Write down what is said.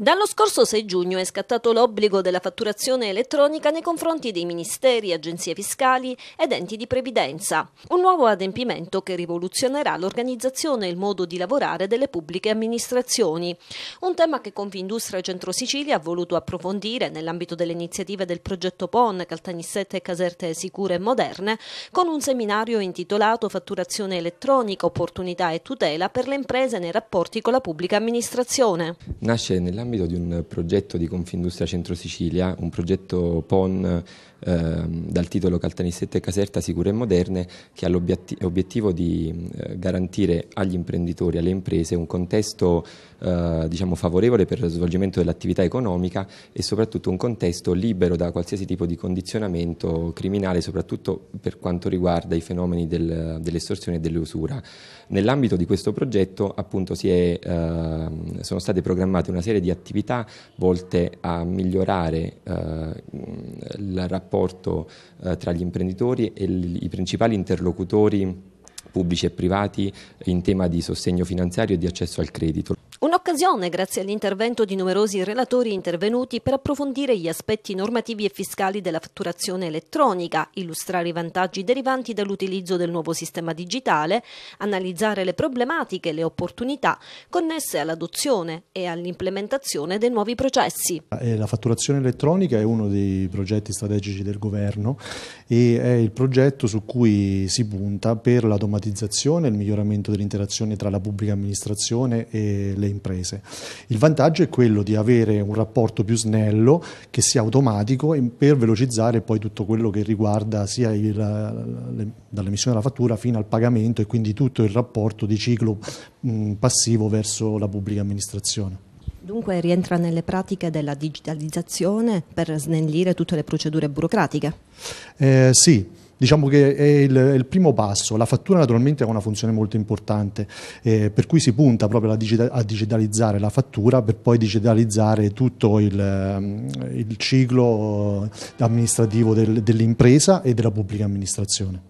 Dallo scorso 6 giugno è scattato l'obbligo della fatturazione elettronica nei confronti dei ministeri, agenzie fiscali ed enti di previdenza. Un nuovo adempimento che rivoluzionerà l'organizzazione e il modo di lavorare delle pubbliche amministrazioni. Un tema che Confindustria Centro Sicilia ha voluto approfondire nell'ambito delle iniziative del progetto PON Caltanissette e Caserte Sicure e Moderne con un seminario intitolato Fatturazione elettronica, opportunità e tutela per le imprese nei rapporti con la pubblica amministrazione. Nasce nell'ambito nell'ambito di un progetto di Confindustria Centro Sicilia, un progetto PON eh, dal titolo Caltanissette e Caserta Sicure e Moderne, che ha l'obiettivo di eh, garantire agli imprenditori, alle imprese, un contesto eh, diciamo, favorevole per lo svolgimento dell'attività economica e soprattutto un contesto libero da qualsiasi tipo di condizionamento criminale, soprattutto per quanto riguarda i fenomeni del, dell'estorsione e dell'usura. Nell'ambito di questo progetto appunto è, ehm, sono state programmate una serie di attività volte a migliorare eh, il rapporto eh, tra gli imprenditori e i principali interlocutori pubblici e privati in tema di sostegno finanziario e di accesso al credito. Un'occasione grazie all'intervento di numerosi relatori intervenuti per approfondire gli aspetti normativi e fiscali della fatturazione elettronica, illustrare i vantaggi derivanti dall'utilizzo del nuovo sistema digitale, analizzare le problematiche e le opportunità connesse all'adozione e all'implementazione dei nuovi processi. Eh, la fatturazione elettronica è uno dei progetti strategici del governo e è il progetto su cui si punta per l'automatizzazione e il miglioramento dell'interazione tra la pubblica amministrazione e le imprese. Il vantaggio è quello di avere un rapporto più snello, che sia automatico per velocizzare poi tutto quello che riguarda sia il, le, dall'emissione della fattura fino al pagamento e quindi tutto il rapporto di ciclo mh, passivo verso la pubblica amministrazione. Dunque rientra nelle pratiche della digitalizzazione per snellire tutte le procedure burocratiche? Eh, sì, Diciamo che è il, è il, primo passo, la fattura naturalmente ha una funzione molto importante, eh, per cui si punta proprio a digitalizzare la fattura per poi digitalizzare tutto il, ehm, il ciclo amministrativo del, dell'impresa e della pubblica amministrazione.